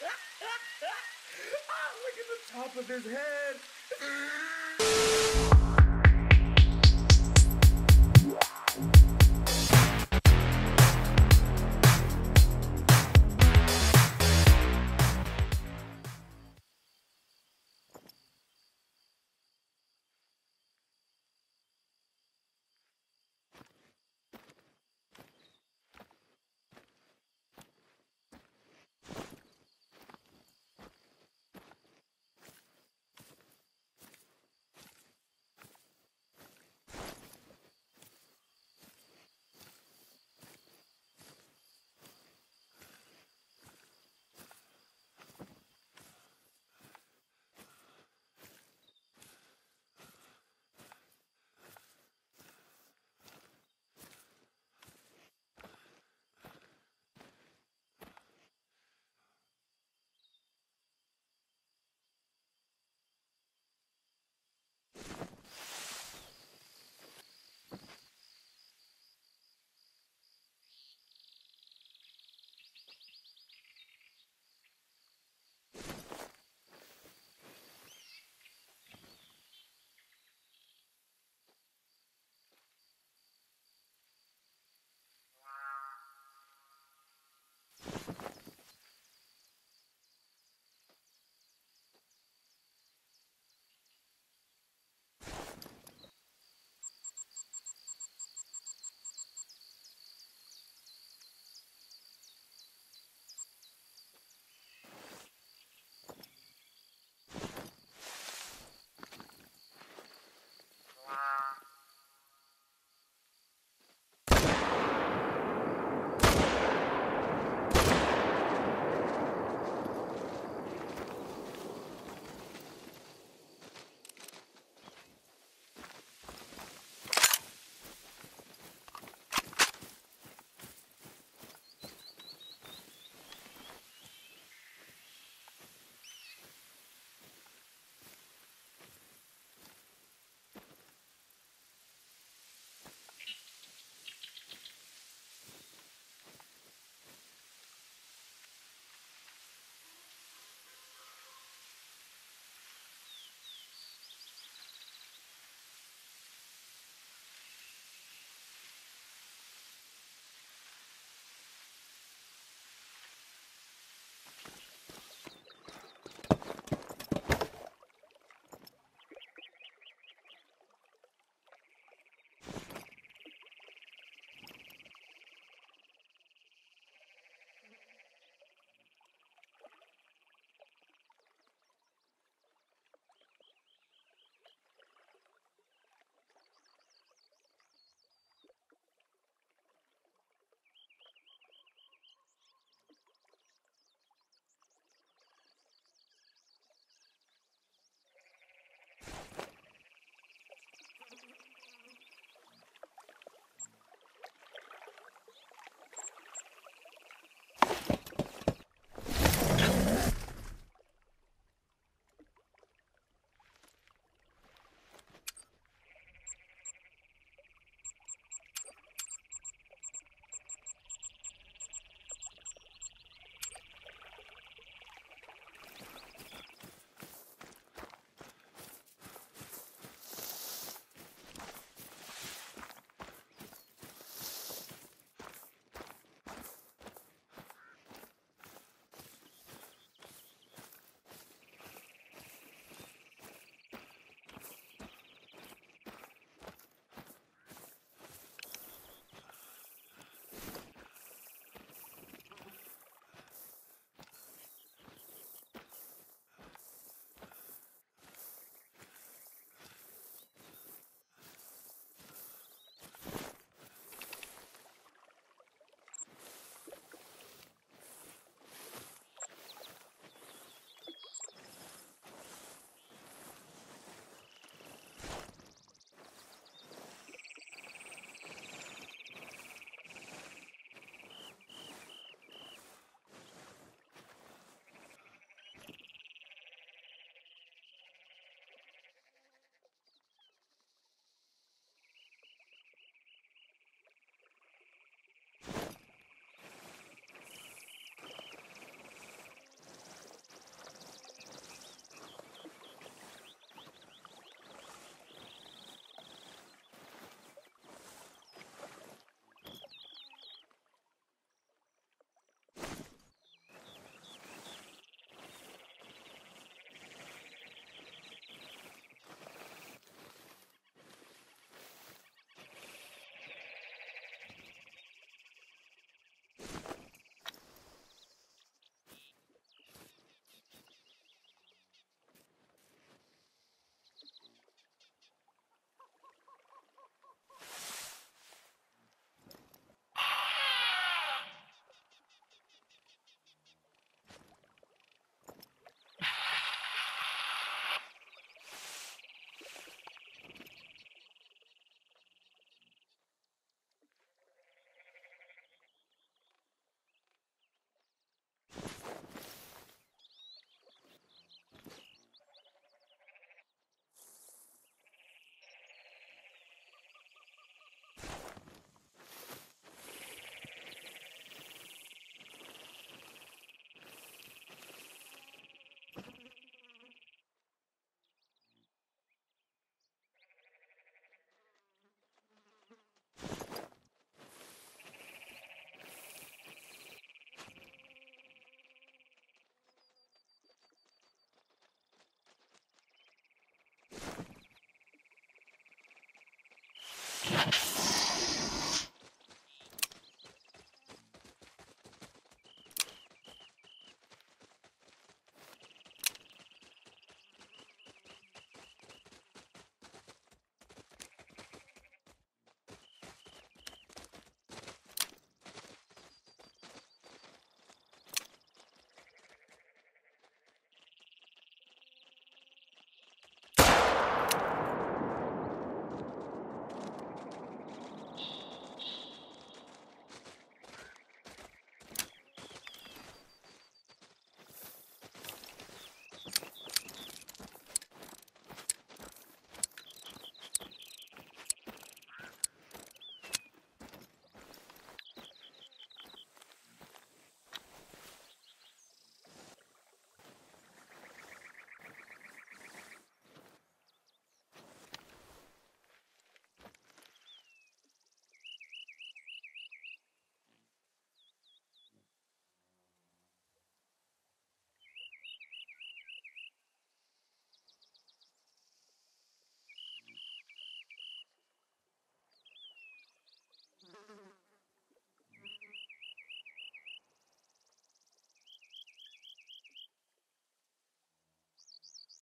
Ah, look at the top of his head.